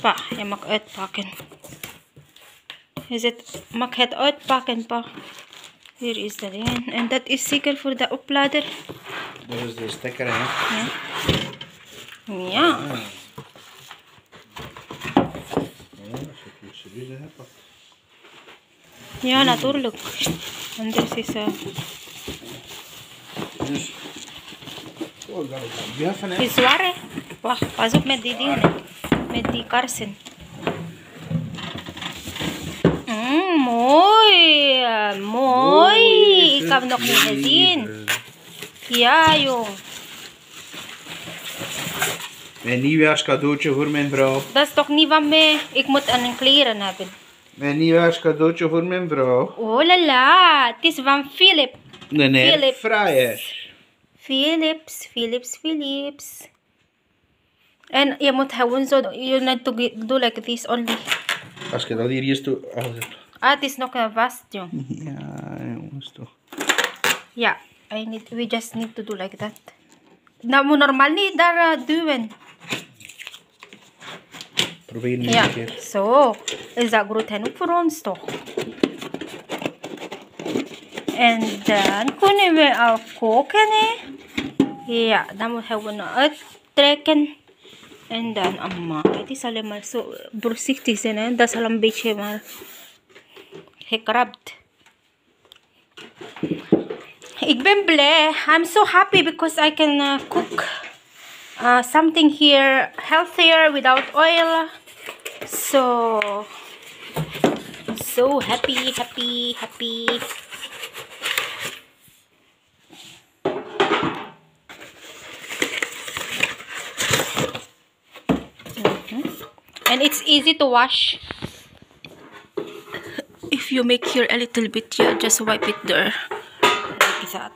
Pa, je mag uitpakken. Is het, mag het uitpakken, pa? Hier is dat een. En dat is zeker voor de oplader. Dat is de stekker, hè? Ja. Ja. Ja, natuurlijk. Anders is uh, Dus. Oh, hè? is zwaar, hè? Wacht, pas op met die dingen. Met die karsen. Mm, mooi. Mooi. Ik heb nog niet gezien. Ja, jong. Mijn nieuwjaarscadeautje voor mijn vrouw. Dat is toch niet van mij? Ik moet een kleren hebben. Mijn nieuwjaarscadeautje voor mijn vrouw. Oh la la. Het is van Philip. Een Philip. airfryer. Philips, Philips, Philips. And yeah, must have one so you need to do like this only. Аз ще дади риесто. А, ти си нокъв вас, тю. Yeah, I need, we just need to do like that. Na mo normal ni dara duwen. Probeer nu yeah. So, is that groot genoeg voor ons toch? En dan kunnen we uh, al koken. Hè? Ja, dan moeten we uh, het trekken. And then, amma, ito sa. So, brusik tisay na yun. Da sa I'm so happy because I can uh, cook uh, something here healthier without oil. So, so happy, happy, happy. And it's easy to wash. If you make here a little bit, yeah, just wipe it there like that.